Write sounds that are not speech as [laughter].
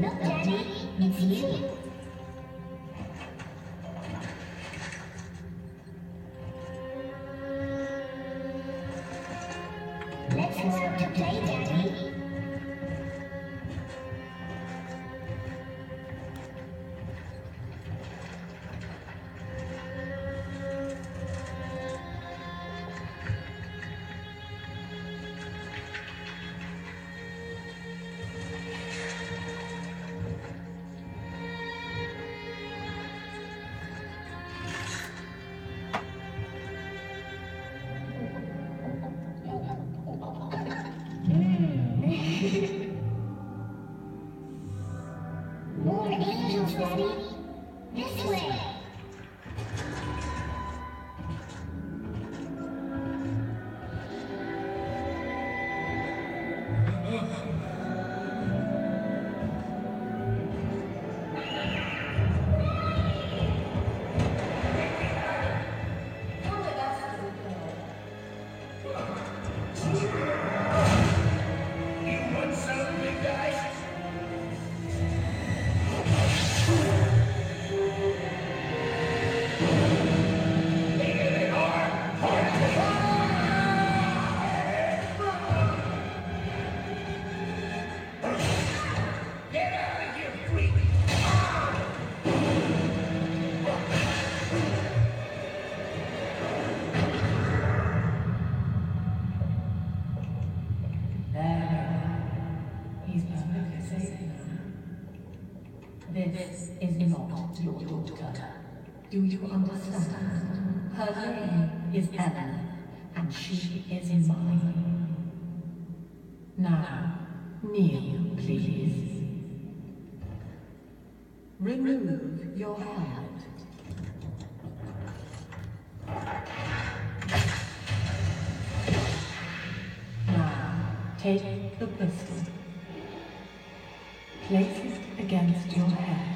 Look, Daddy, it's you. Let's go out to play, Daddy. [laughs] More angels, Daddy. This way. This is not your daughter. Do you understand? Her name is Eleanor, and she is mine. Now, kneel, please. Remove your helmet. Now, take the pistol. Place it against your head.